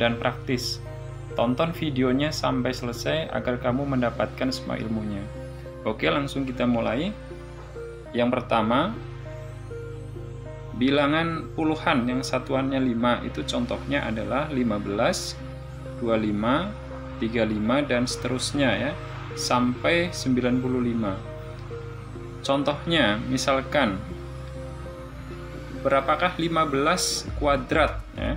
dan praktis Tonton videonya sampai selesai agar kamu mendapatkan semua ilmunya Oke langsung kita mulai Yang pertama Bilangan puluhan yang satuannya 5 itu contohnya adalah 15, 25, 35 dan seterusnya ya sampai 95. Contohnya misalkan berapakah 15 kuadrat ya.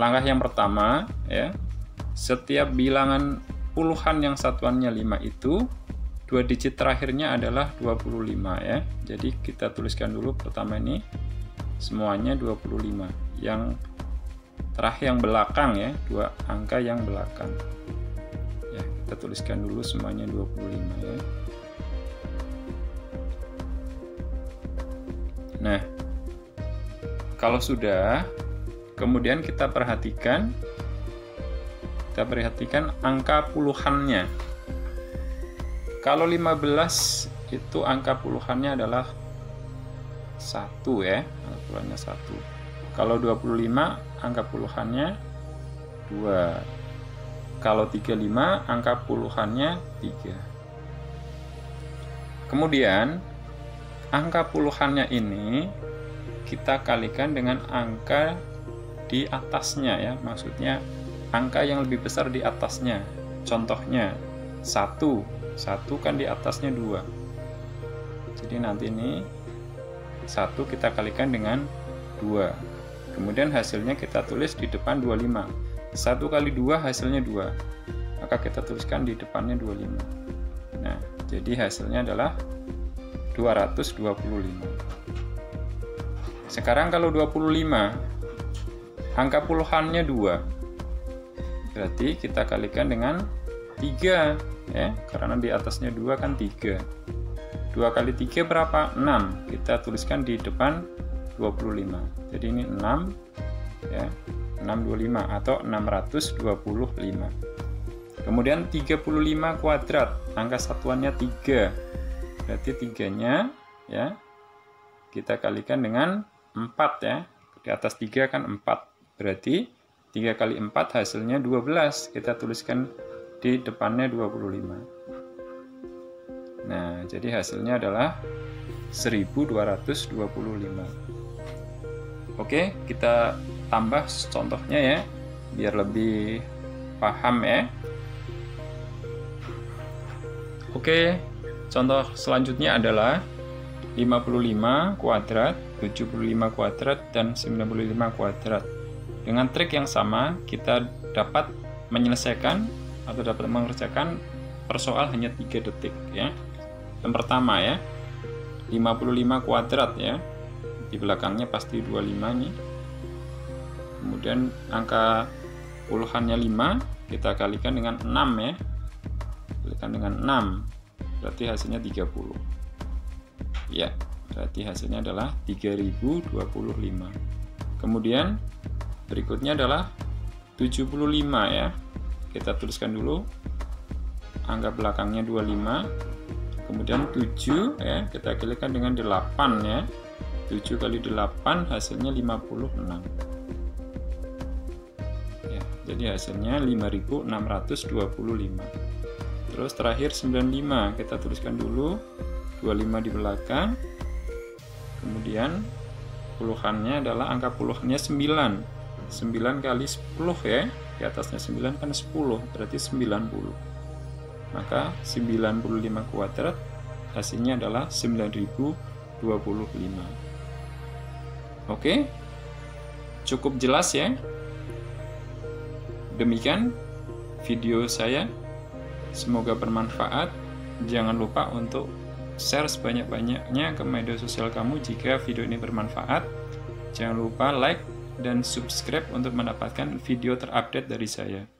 Langkah yang pertama ya. Setiap bilangan puluhan yang satuannya 5 itu dua digit terakhirnya adalah 25 ya. Jadi kita tuliskan dulu pertama ini semuanya 25. Yang terakhir yang belakang ya, dua angka yang belakang. Ya, kita tuliskan dulu semuanya 25 ya. Nah, kalau sudah kemudian kita perhatikan kita perhatikan angka puluhannya kalau 15 itu angka puluhannya adalah 1 ya, angka puluhannya 1. Kalau 25 angka puluhannya 2. Kalau 35 angka puluhannya 3. Kemudian angka puluhannya ini kita kalikan dengan angka di atasnya ya, maksudnya angka yang lebih besar di atasnya. Contohnya 1 satu kan di atasnya dua. Jadi nanti ini satu kita kalikan dengan dua. Kemudian hasilnya kita tulis di depan 25 satu kali dua hasilnya dua. Maka kita tuliskan di depannya 25 nah jadi hasilnya adalah 225 sekarang kalau 25 angka puluhannya 2 berarti kita kalikan dengan 3 ya. Karena di atasnya dua kan tiga. Dua kali tiga berapa? 6 kita tuliskan di depan 25 jadi ini 6 ya. 625 atau 625 kemudian 35 kuadrat. Angka satuannya 3 berarti tiganya ya kita kalikan dengan 4 ya. Di atas 3 kan 4 berarti 3 kali 4 hasilnya 12 kita tuliskan di depannya 25 nah jadi hasilnya adalah 1225 oke kita tambah contohnya ya biar lebih paham ya. Oke contoh selanjutnya adalah 55 kuadrat 75 kuadrat dan 95 kuadrat dengan trik yang sama kita dapat menyelesaikan atau dapat mengerjakan persoal hanya 3 detik ya. Yang pertama ya, 55 kuadrat ya. Di belakangnya pasti 25 nih. Kemudian angka puluhannya 5, kita kalikan dengan 6 ya. Kalikan dengan 6, berarti hasilnya 30. Ya, berarti hasilnya adalah 3025. Kemudian berikutnya adalah 75 ya. Kita tuliskan dulu. Angka belakangnya 25 kemudian 7 ya kita kalikan dengan 8 ya. 7 kali 8 hasilnya 56 ya jadi hasilnya 5625 terus terakhir 95 kita tuliskan dulu. 25 di belakang. Kemudian puluhannya adalah angka puluhannya 9 9 kali 10 ya. Di atasnya 9 kan 10 berarti 90 maka 95 kuadrat hasilnya adalah 9025 oke? Cukup jelas ya? Demikian video saya. Semoga bermanfaat. Jangan lupa untuk share sebanyak-banyaknya ke media sosial kamu jika video ini bermanfaat. Jangan lupa like dan subscribe untuk mendapatkan video terupdate dari saya.